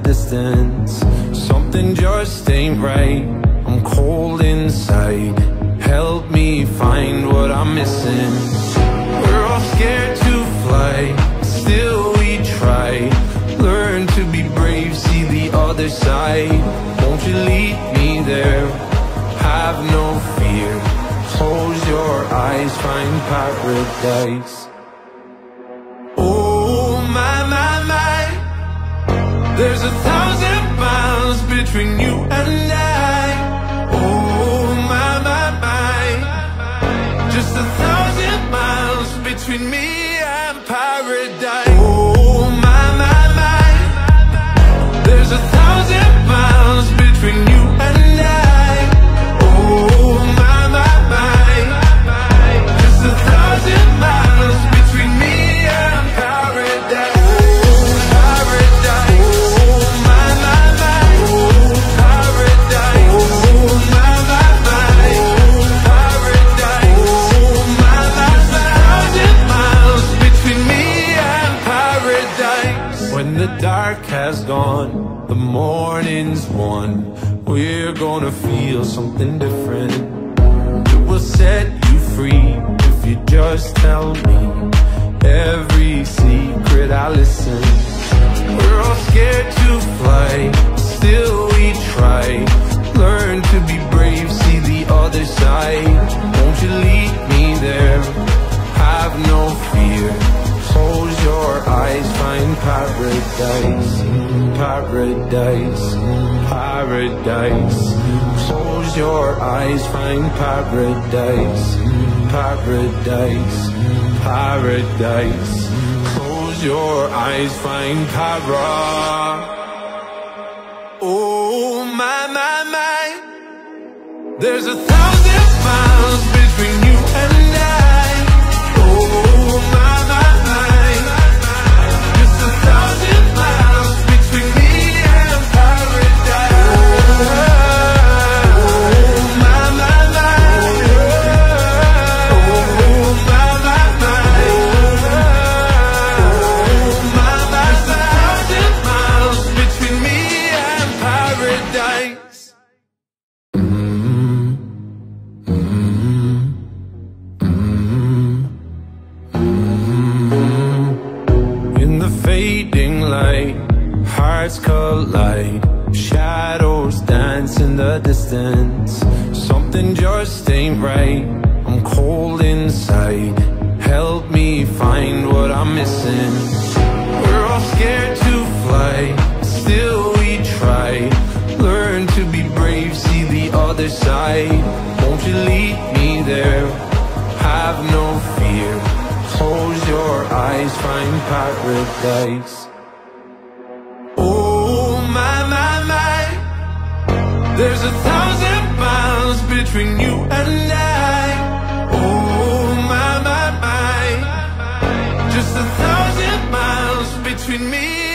distance. Something just ain't right. I'm cold inside. Help me find what I'm missing. We're all scared to fly Still we try. Learn to be brave See the other side. Won't you lead me there? Have no fear. Close your eyes Find paradise There's a thousand miles between you and I set you free if you just tell me every secret I listen. We're all scared to fly, still we try. Learn to be brave, see the other side. Won't you lead me there? Have no fear. Close your eyes, find paradise, paradise, paradise. Your eyes, find paradise, paradise, paradise. Close your eyes, find para. Oh my my my. There's a thousand miles find what I'm missing. We're all scared to fly. Still we try. Learn to be brave, see the other side. Won't you lead me there? Have no fear. Close your eyes, find paradise. Oh my my my. There's a thousand miles between you and I. between me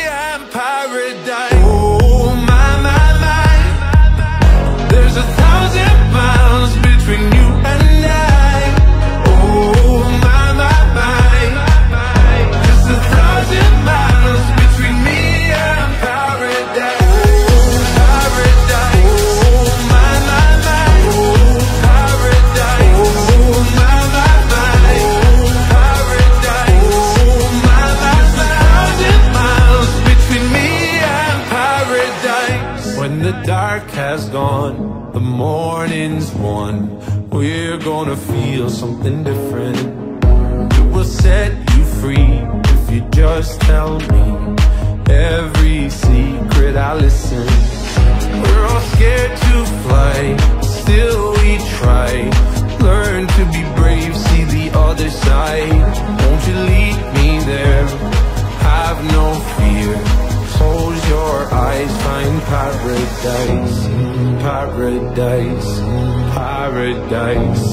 has gone, the morning's won. We're gonna feel something different. It will set you free if you just tell me every secret I listen. We're all scared to fly, still we try. Learn to be brave, see the other side. Won't you lead me there? Have no fear. Find paradise, paradise, paradise.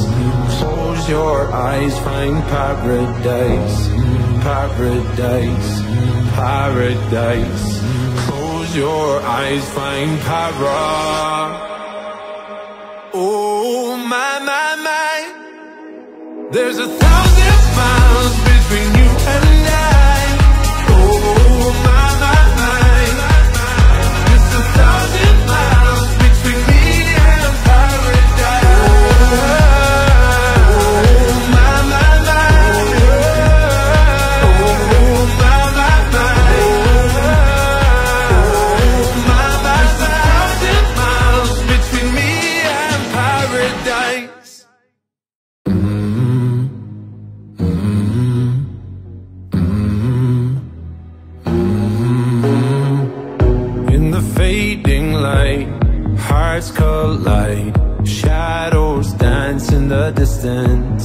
Close your eyes, find paradise, paradise, paradise. Close your eyes, find para. Oh my my my. There's a thousand miles hearts collide Shadows dance in the distance.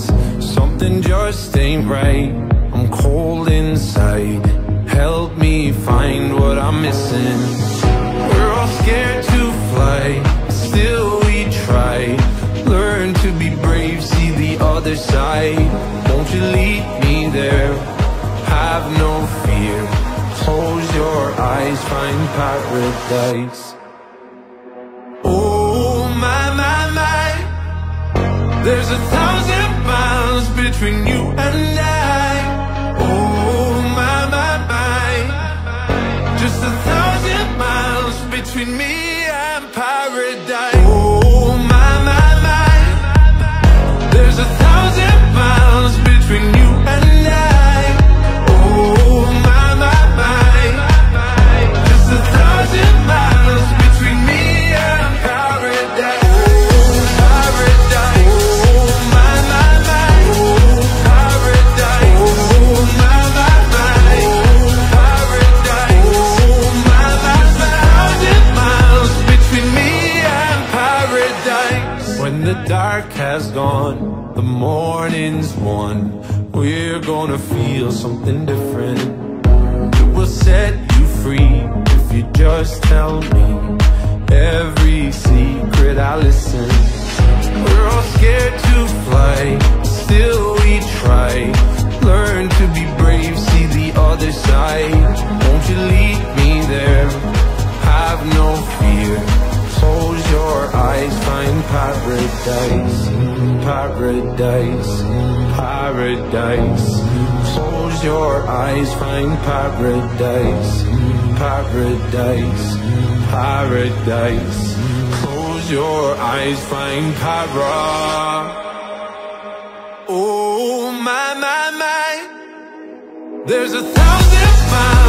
Something just ain't right I'm cold inside. Help me find what I'm missing. We're all scared to fly Still we try. Learn to be brave, see the other side. Won't you lead me there? Have no fear. Close your eyes, find paradise There's a thousand miles between you and I Paradise. Close your eyes Find paradise. Paradise Paradise. Close your eyes Find para. Oh my my my. There's a thousand miles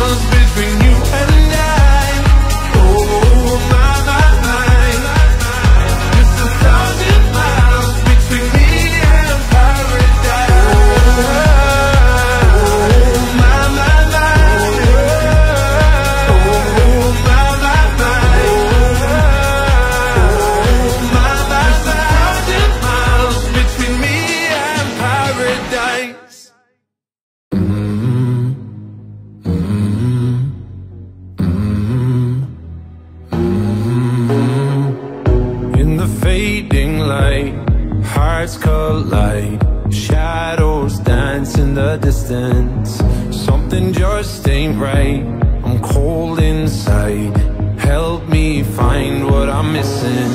Something just ain't right. I'm cold inside. Help me find what I'm missing.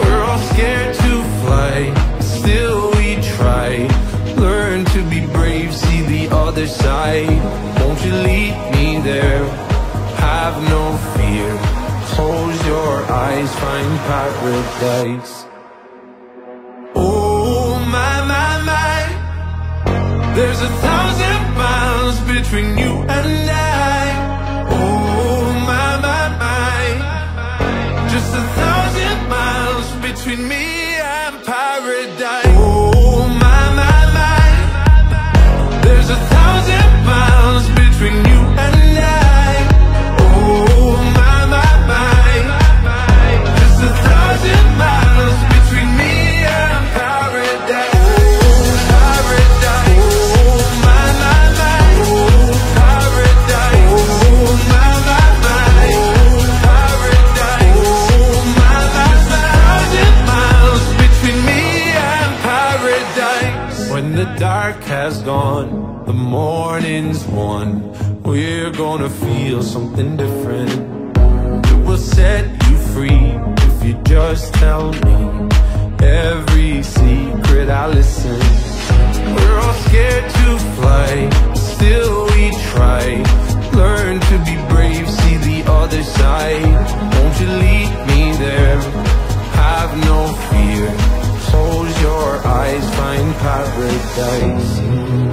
We're all scared to fly Still we try. Learn to be brave, see the other side. Won't you lead me there? Have no fear. Close your eyes, find paradise There's a thousand miles between you and I. Oh my, my, my. Just a thousand miles between me just tell me Every secret I listen. We're all scared to fly Still we try. Learn to be brave See the other side. Won't you lead me there? Have no fear. Close your eyes Find paradise.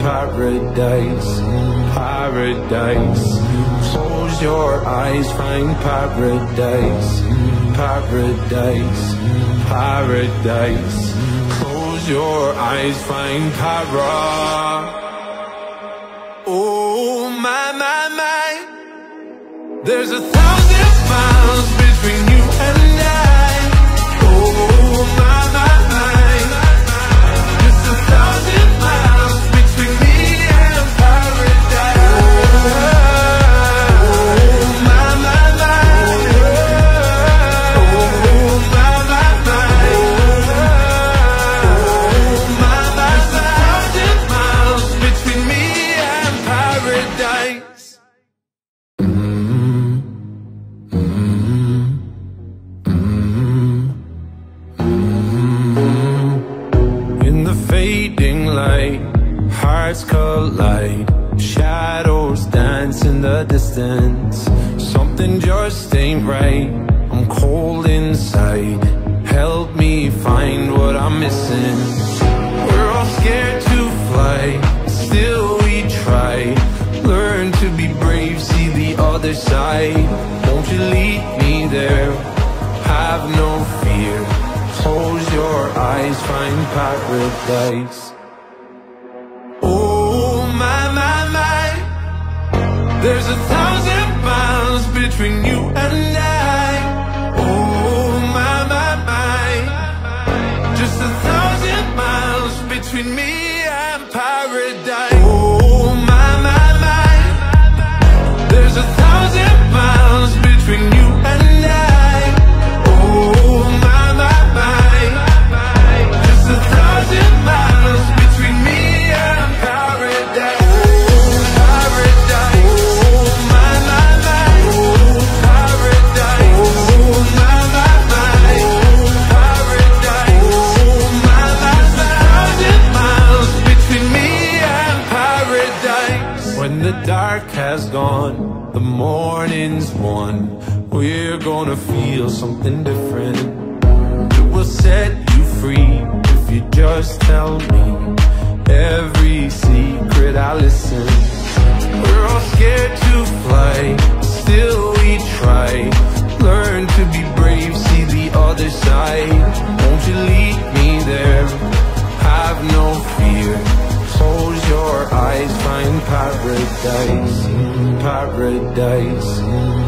Paradise Paradise. Close your eyes Find paradise Paradise Paradise. Close your eyes Find para. Oh my my my. There's a thousand miles find what I'm missing. We're all scared to fly Still we try. Learn to be brave See the other side. Won't you lead me there? Have no fear. Close your eyes Find paradise. Oh my my my. There's a thousand miles between you and I between me gone The morning's won We're gonna feel something different it will set you free if you just tell me every secret I listen. We're all scared to fly, still we try. Learn to be brave, see the other side. Won't you lead me there? Have no fear. Close your paradise, paradise,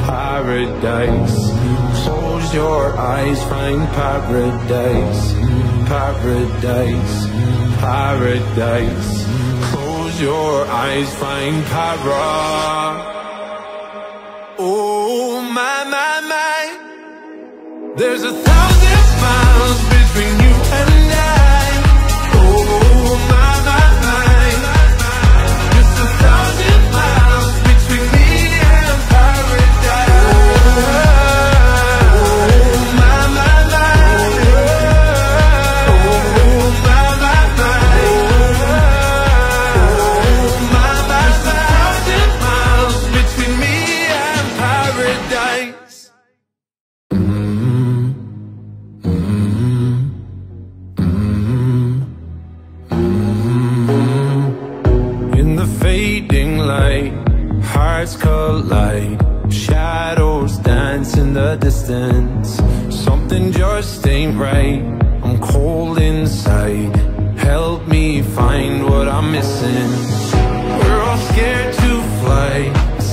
paradise. Close your eyes, find paradise, paradise, paradise. Close your eyes, find para. Oh my my my. There's a thousand miles hearts collide. Shadows dance in the distance. Something just ain't right. I'm cold inside. Help me find what I'm missing. We're all scared to fly,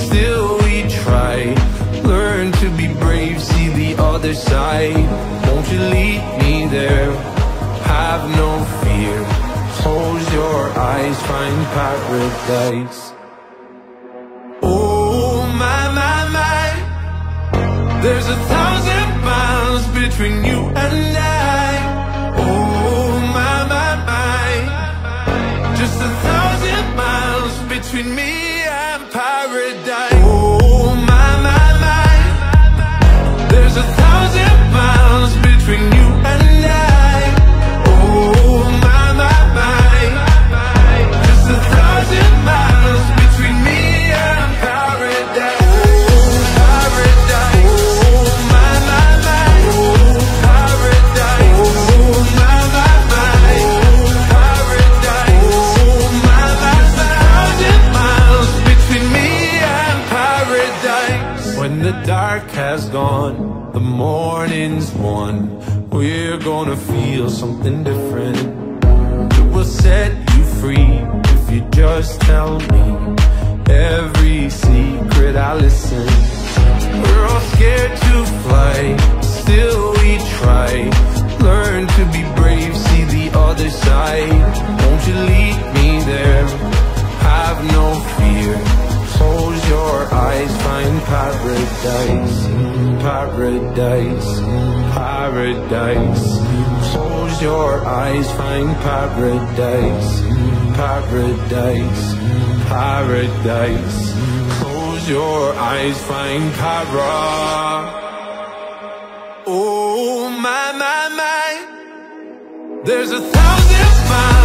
still we try. Learn to be brave, see the other side. Won't you lead me there? Have no fear. Close your eyes, find paradise. There's a thousand miles between you and I. Oh my my my. Just a thousand miles between me paradise, paradise, paradise. Close your eyes, find paradise, paradise, paradise. Close your eyes, find para. Oh my my my. There's a thousand miles